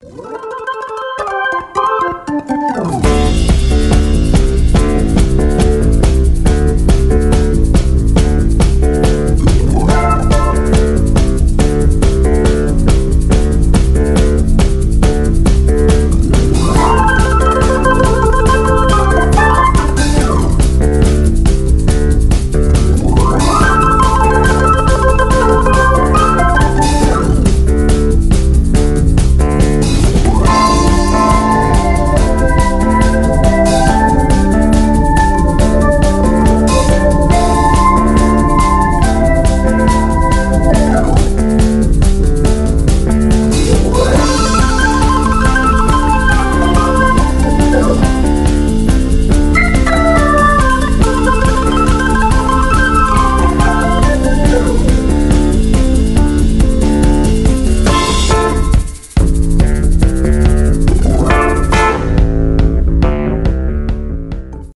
you